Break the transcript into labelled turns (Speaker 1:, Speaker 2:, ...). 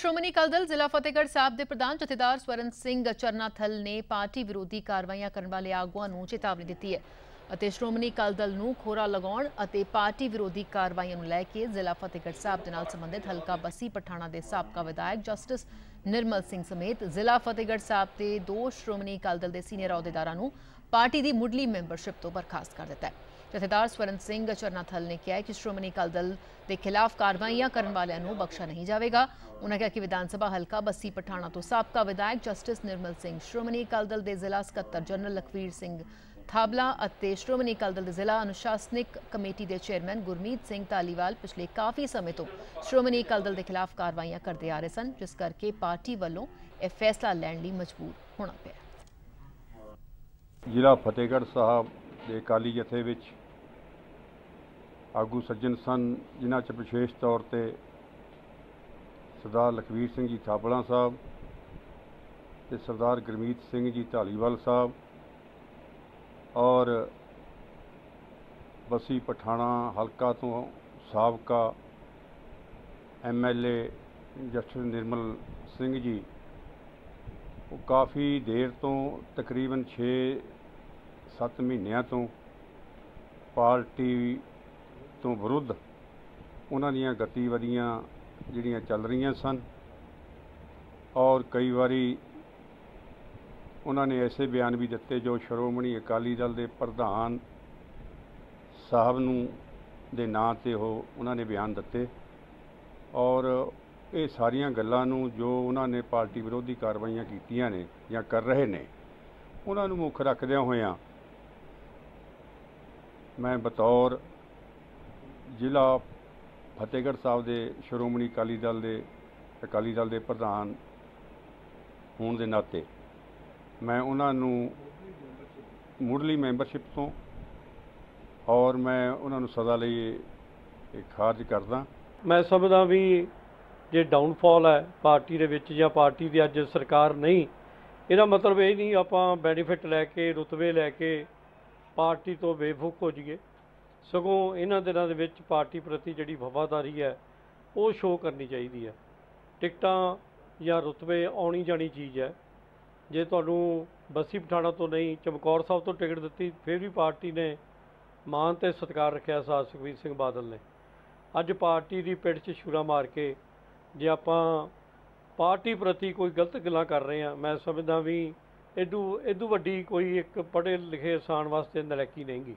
Speaker 1: ਸ਼੍ਰੋਮਣੀ ਅਕਾਲੀ ਦਲ ਜ਼ਿਲ੍ਹਾ ਫਤਿਹਗੜ੍ਹ ਸਾਹਿਬ ਦੇ ਪ੍ਰਧਾਨ ਜਥੇਦਾਰ ਸਵਰਨ ਸਿੰਘ ਚਰਨਾਥਲ ਨੇ ਪਾਰਟੀ ਵਿਰੋਧੀ ਕਾਰਵਾਈਆਂ ਕਰਨ ਵਾਲੇ ਆਗੂਆਂ ਨੂੰ ਚੇਤਾਵਨੀ ਦਿੱਤੀ ਹੈ ਅਤੇ ਸ਼੍ਰੋਮਣੀ ਅਕਾਲੀ ਦਲ ਨੂੰ ਖੋਰਾ ਲਗਾਉਣ ਅਤੇ ਪਾਰਟੀ ਵਿਰੋਧੀ ਕਾਰਵਾਈਆਂ ਨੂੰ ਲੈ ਕੇ ਜ਼ਿਲ੍ਹਾ ਫਤਿਹਗੜ੍ਹ ਸਾਹਿਬ ਦੇ ਨਾਲ ਸੰਬੰਧਿਤ ਹਲਕਾ ਬੱਸੀ ਪਠਾਣਾ ਦੇ ਸਾਬਕਾ ਵਿਧਾਇਕ ਜਸਟਿਸ ਨਿਰਮਲ ਸਿੰਘ ਸਮੇਤ ਜ਼ਿਲ੍ਹਾ ਫਤਿਹਗੜ੍ਹ ਸਾਹਿਬ ਦੇ ਦੋ ਸ਼੍ਰੋਮਣੀ ਅਕਾਲੀ ਦਲ ਦੇ ਸੀਨੀਅਰ ਅਹੁਦੇਦਾਰਾਂ ਨੂੰ ਪਾਰਟੀ ਦੀ ਮੁੱਢਲੀ ਮੈਂਬਰਸ਼ਿਪ ਤੋਂ ਬਰਖਾਸਤ ਕਰ ਦਿੱਤਾ ਹੈ। ਜਥੇਦਾਰ ਸਵਰਨ ਸਿੰਘ ਚਰਨਾਥਲ ਨੇ ਕਿਹਾ ਕਿ ਸ਼੍ਰੋਮਣੀ ਅਕਾਲੀ ਦਲ ਦੇ ਖਿਲਾਫ ਕਾਰਵਾਈਆਂ ਕਰਨ ਵਾਲਿਆਂ ਨੂੰ ਬਖਸ਼ਾ ਨਹੀਂ ਜਾਵੇਗਾ। ਉਨ੍ਹਾਂ ਕਿਹਾ ਕਿ ਵਿਧਾਨ ਸਭਾ ਹਲਕਾ ਬੱਸੀ ਪਠਾਣਾ ਤੋਂ ਸਾਬਕਾ ਵਿਧਾਇਕ ਜਸਟਿਸ ਨਿਰਮਲ ਸਿੰਘ, ਸ਼੍ਰੋਮਣੀ ਅਕਾਲੀ ਦਲ ਦੇ ਜ਼ਿਲ੍ਹਾ ਸਕੱਤਰ ਜਨਰਲ ਲਖਵੀਰ ਸਿੰਘ ਥਾਬਲਾ ਅਤੇ ਸ਼੍ਰੋਮਣੀ ਅਕਾਲੀ ਦਲ ਦੇ ਜ਼ਿਲ੍ਹਾ ਅਨੁਸ਼ਾਸਨਿਕ ਕਮੇਟੀ ਦੇ ਚੇਅਰਮੈਨ ਗੁਰਮੀਤ ਸਿੰਘ ਧਾਲੀਵਾਲ ਪਿਛਲੇ ਕਾਫੀ ਸਮੇਂ ਤੋਂ ਸ਼੍ਰੋਮਣੀ ਅਕਾਲੀ ਦਲ ਦੇ ਖਿਲਾਫ ਕਾਰਵਾਈਆਂ ਕਰਦੇ ਆ ਰਹੇ ਸਨ, ਜਿਸ ਕਰਕੇ ਪਾਰਟੀ ਵੱਲੋਂ ਇਹ ਫੈਸਲਾ ਲੈਣ ਲਈ ਮਜਬੂਰ ਹੋਣਾ ਪਿਆ।
Speaker 2: ਜ਼ਿਲ੍ਹਾ ਫਤਿਹਗੜ੍ਹ ਸਾਹਿਬ ਦੇ ਅਕਾਲੀ ਜਥੇ ਵਿੱਚ ਆਗੂ ਸੱਜਣ ਸਨ, ਜਿਨ੍ਹਾਂ 'ਚ ਵਿਸ਼ੇਸ਼ ਤੌਰ ਤੇ ਸਰਦਾਰ ਲਖਵੀਰ ਸਿੰਘ ਜੀ ਥਾਪੜਾ ਸਾਹਿਬ ਤੇ ਸਰਦਾਰ ਗੁਰਮੀਤ ਸਿੰਘ ਜੀ ਢਾਲੀਵਾਲ ਸਾਹਿਬ ਔਰ ਬਸੀ ਪਠਾਣਾ ਹਲਕਾ ਤੋਂ ਸਾਬਕਾ ਐਮਐਲਏ ਜਸਟਿਸ ਨਿਰਮਲ ਸਿੰਘ ਜੀ, ਉਹ ਕਾਫੀ ਦੇਰ ਤੋਂ ਤਕਰੀਬਨ 6-7 ਮਹੀਨਿਆਂ ਤੋਂ ਪਾਰਟੀ ਤੋਂ ਵਿਰੁੱਧ ਉਹਨਾਂ ਦੀਆਂ ਗਤੀਵਿਧੀਆਂ ਜਿਹੜੀਆਂ ਚੱਲ ਰਹੀਆਂ ਸਨ ਔਰ ਕਈ ਵਾਰੀ ਉਹਨਾਂ ਨੇ ਐਸੇ ਬਿਆਨ ਵੀ ਦਿੱਤੇ ਜੋ ਸ਼੍ਰੋਮਣੀ ਅਕਾਲੀ ਦਲ ਦੇ ਪ੍ਰਧਾਨ ਸਾਹਿਬ ਨੂੰ ਦੇ ਨਾਂ ਤੇ ਉਹ ਉਹਨਾਂ ਨੇ ਬਿਆਨ ਦਿੱਤੇ ਔਰ ਇਹ ਸਾਰੀਆਂ ਗੱਲਾਂ ਨੂੰ ਜੋ ਉਹਨਾਂ ਨੇ ਪਾਰਟੀ ਵਿਰੋਧੀ ਕਾਰਵਾਈਆਂ ਕੀਤੀਆਂ ਨੇ ਜਾਂ ਕਰ ਰਹੇ ਨੇ, ਉਹਨਾਂ ਨੂੰ ਮੁੱਖ ਰੱਖਦਿਆਂ ਹੋਇਆਂ ਮੈਂ ਬਤੌਰ ਜ਼ਿਲ੍ਹਾ ਫਤਿਹਗੜ੍ਹ ਸਾਹਿਬ ਦੇ ਸ਼੍ਰੋਮਣੀ ਅਕਾਲੀ ਦਲ ਦੇ, ਅਕਾਲੀ ਦਲ ਦੇ ਪ੍ਰਧਾਨ ਹੋਣ ਦੇ ਨਾਤੇ ਮੈਂ ਉਹਨਾਂ ਨੂੰ ਮੁੱਢਲੀ ਮੈਂਬਰਸ਼ਿਪ ਤੋਂ ਔਰ ਮੈਂ ਉਹਨਾਂ ਨੂੰ ਸਦਾ ਲਈ ਖਾਰਜ ਕਰਦਾ।
Speaker 3: ਮੈਂ ਸਮਝਦਾ ਵੀ ਜੇ ਡਾਊਨਫਾਲ ਹੈ ਪਾਰਟੀ ਦੇ ਵਿੱਚ ਜਾਂ ਪਾਰਟੀ ਦੀ ਅੱਜ ਸਰਕਾਰ ਨਹੀਂ, ਇਹਦਾ ਮਤਲਬ ਇਹ ਨਹੀਂ ਆਪਾਂ ਬੈਨੀਫਿਟ ਲੈ ਕੇ, ਰੁਤਬੇ ਲੈ ਕੇ ਪਾਰਟੀ ਤੋਂ ਬੇਫੁਕ ਹੋ ਜਾਈਏ, ਸਗੋਂ ਇਹਨਾਂ ਦਿਨਾਂ ਦੇ ਵਿੱਚ ਪਾਰਟੀ ਪ੍ਰਤੀ ਜਿਹੜੀ ਵਫਾਦਾਰੀ ਹੈ, ਉਹ ਸ਼ੋਅ ਕਰਨੀ ਚਾਹੀਦੀ ਹੈ। ਟਿਕਟਾਂ ਜਾਂ ਰੁਤਬੇ ਆਉਣੀ ਜਾਣੀ ਚੀਜ਼ ਹੈ। ਜੇ ਤੁਹਾਨੂੰ ਬੱਸੀ ਪਠਾਣਾ ਤੋਂ ਨਹੀਂ, ਚਮਕੌਰ ਸਾਹਿਬ ਤੋਂ ਟਿਕਟ ਦਿੱਤੀ, ਫਿਰ ਵੀ ਪਾਰਟੀ ਨੇ ਮਾਨ ਤੇ ਸਤਿਕਾਰ ਰੱਖਿਆ ਸਾਧ ਸੁਖਬੀਰ ਸਿੰਘ ਬਾਦਲ ਨੇ। ਅੱਜ ਪਾਰਟੀ ਦੀ ਪਿੱਠ 'ਚ ਛੁਰਾ ਮਾਰ ਕੇ ਜੇ ਆਪਾਂ ਪਾਰਟੀ ਪ੍ਰਤੀ ਕੋਈ ਗਲਤ ਗੱਲਾਂ ਕਰ ਰਹੇ ਆ ਮੈਂ ਸਮਝਦਾ ਵੀ ਇਦੋਂ ਇਦੋਂ ਵੱਡੀ ਕੋਈ ਇੱਕ ਪੜ੍ਹੇ ਲਿਖੇ ਇਨਸਾਨ ਵਾਸਤੇ ਨਲਾਇਕੀ ਨਹੀਂਗੀ।